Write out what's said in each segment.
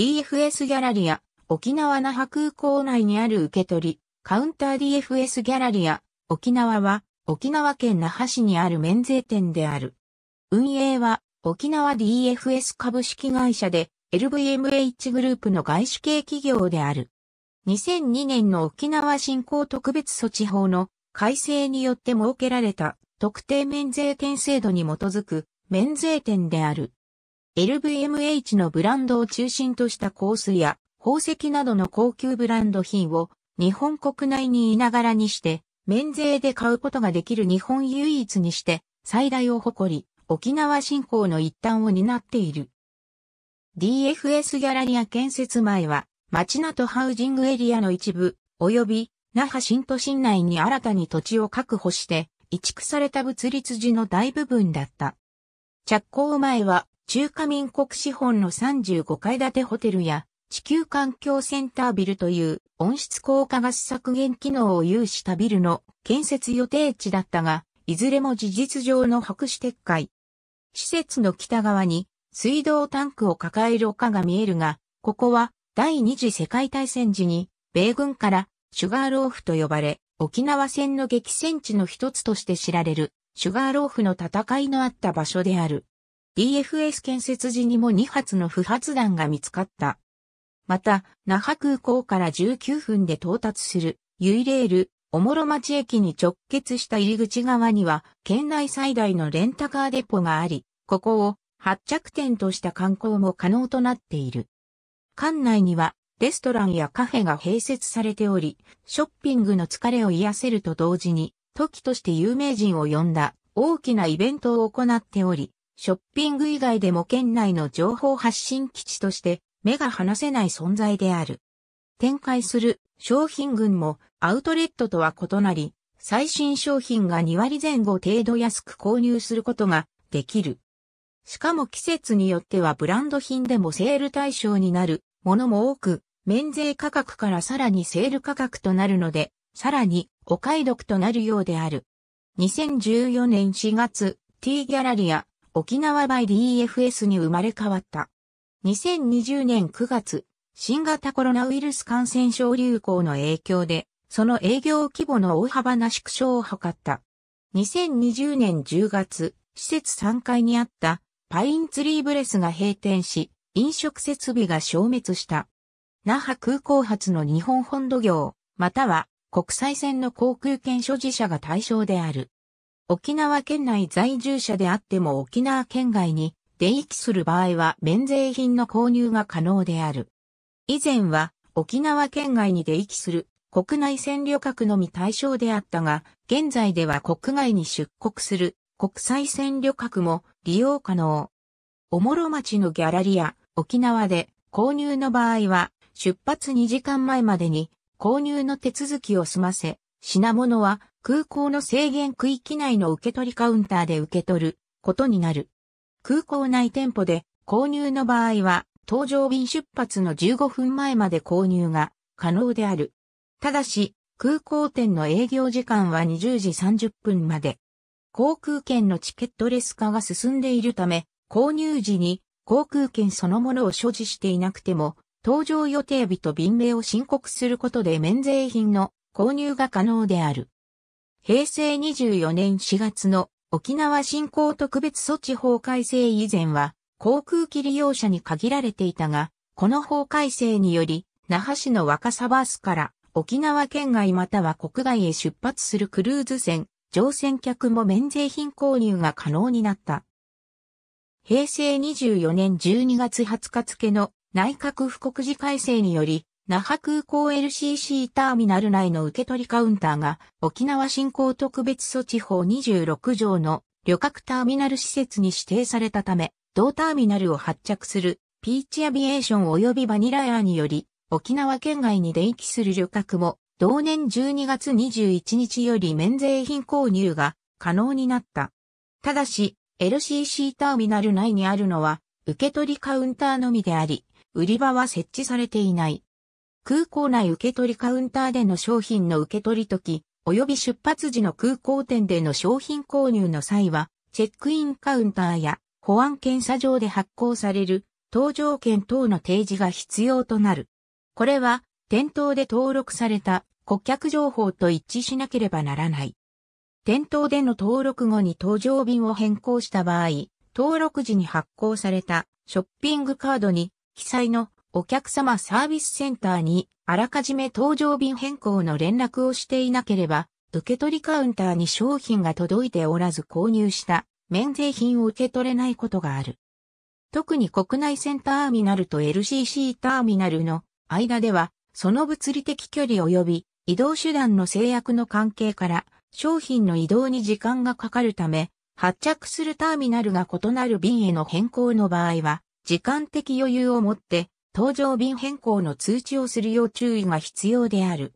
DFS ギャラリア、沖縄那覇空港内にある受け取り、カウンター DFS ギャラリア、沖縄は沖縄県那覇市にある免税店である。運営は沖縄 DFS 株式会社で LVMH グループの外資系企業である。2002年の沖縄振興特別措置法の改正によって設けられた特定免税店制度に基づく免税店である。LVMH のブランドを中心とした香水や宝石などの高級ブランド品を日本国内にいながらにして免税で買うことができる日本唯一にして最大を誇り沖縄振興の一端を担っている。DFS ギャラリア建設前は町名とハウジングエリアの一部及び那覇新都心内に新たに土地を確保して移築された物立地の大部分だった。着工前は中華民国資本の35階建てホテルや地球環境センタービルという温室効果ガス削減機能を有したビルの建設予定地だったが、いずれも事実上の白紙撤回。施設の北側に水道タンクを抱える丘が見えるが、ここは第二次世界大戦時に米軍からシュガーローフと呼ばれ、沖縄戦の激戦地の一つとして知られるシュガーローフの戦いのあった場所である。DFS 建設時にも2発の不発弾が見つかった。また、那覇空港から19分で到達する、ユイレール、おもろ町駅に直結した入り口側には、県内最大のレンタカーデポがあり、ここを発着点とした観光も可能となっている。館内には、レストランやカフェが併設されており、ショッピングの疲れを癒せると同時に、時として有名人を呼んだ大きなイベントを行っており、ショッピング以外でも県内の情報発信基地として目が離せない存在である。展開する商品群もアウトレットとは異なり、最新商品が2割前後程度安く購入することができる。しかも季節によってはブランド品でもセール対象になるものも多く、免税価格からさらにセール価格となるので、さらにお買い得となるようである。2014年4月、T ギャラリア沖縄バイ DFS に生まれ変わった。2020年9月、新型コロナウイルス感染症流行の影響で、その営業規模の大幅な縮小を図った。2020年10月、施設3階にあったパインツリーブレスが閉店し、飲食設備が消滅した。那覇空港発の日本本土業、または国際線の航空券所持者が対象である。沖縄県内在住者であっても沖縄県外に出行きする場合は免税品の購入が可能である。以前は沖縄県外に出行きする国内線旅客のみ対象であったが、現在では国外に出国する国際線旅客も利用可能。おもろ町のギャラリア、沖縄で購入の場合は出発2時間前までに購入の手続きを済ませ、品物は空港の制限区域内の受け取りカウンターで受け取ることになる。空港内店舗で購入の場合は、搭乗便出発の15分前まで購入が可能である。ただし、空港店の営業時間は20時30分まで。航空券のチケットレス化が進んでいるため、購入時に航空券そのものを所持していなくても、搭乗予定日と便名を申告することで免税品の購入が可能である。平成24年4月の沖縄振興特別措置法改正以前は航空機利用者に限られていたが、この法改正により、那覇市の若狭バースから沖縄県外または国外へ出発するクルーズ船、乗船客も免税品購入が可能になった。平成24年12月20日付の内閣府告示改正により、那覇空港 LCC ターミナル内の受け取りカウンターが沖縄振興特別措置法26条の旅客ターミナル施設に指定されたため、同ターミナルを発着するピーチアビエーション及びバニラエアにより沖縄県外に出行する旅客も同年12月21日より免税品購入が可能になった。ただし、LCC ターミナル内にあるのは受け取りカウンターのみであり、売り場は設置されていない。空港内受取カウンターでの商品の受取時、及び出発時の空港店での商品購入の際は、チェックインカウンターや保安検査場で発行される搭乗券等の提示が必要となる。これは、店頭で登録された顧客情報と一致しなければならない。店頭での登録後に搭乗便を変更した場合、登録時に発行されたショッピングカードに記載のお客様サービスセンターにあらかじめ搭乗便変更の連絡をしていなければ、受取カウンターに商品が届いておらず購入した免税品を受け取れないことがある。特に国内線ターミナルと LCC ターミナルの間では、その物理的距離及び移動手段の制約の関係から商品の移動に時間がかかるため、発着するターミナルが異なる便への変更の場合は、時間的余裕をもって、搭乗便変更の通知をするよう注意が必要である。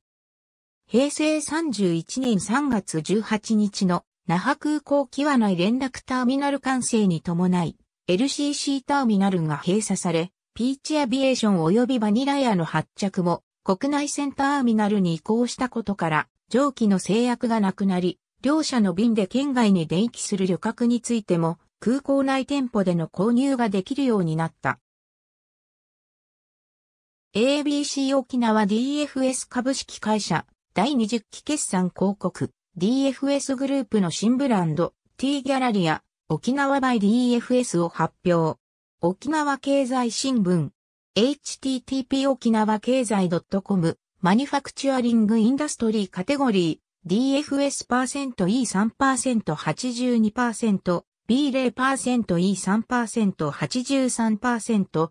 平成31年3月18日の那覇空港キワ内連絡ターミナル完成に伴い、LCC ターミナルが閉鎖され、ピーチアビエーション及びバニラヤの発着も国内線ターミナルに移行したことから、蒸気の制約がなくなり、両社の便で県外に電気する旅客についても、空港内店舗での購入ができるようになった。ABC 沖縄 DFS 株式会社第20期決算広告 DFS グループの新ブランド T ギャラリア沖縄 by DFS を発表。沖縄経済新聞 http 沖縄経済 .com マニファクチュアリングインダストリーカテゴリー DFS%E3%82% B0%E3%83%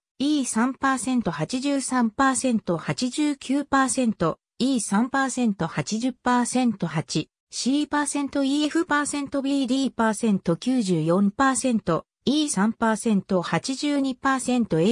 E3% 83% 97% E3% 81% AE% E6% 96% B0% E3% 83% 96% E3% 83% A9% E3% 83%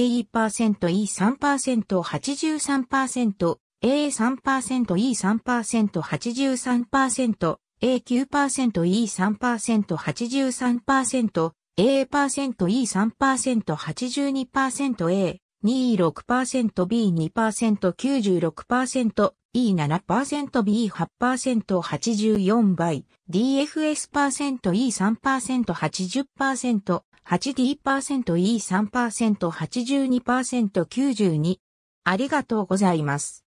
B3% E3% 83% 89% E3% 80% 8 C% EF% BD% 94% E3% 82% AE% E3% 83% A3% E3% 83% A9% E3% 83% A% E3% 82% A26% B2% 96% E7% B8% 84倍 DFS%E3%80%、8D%E3%82%92 ありがとうございます。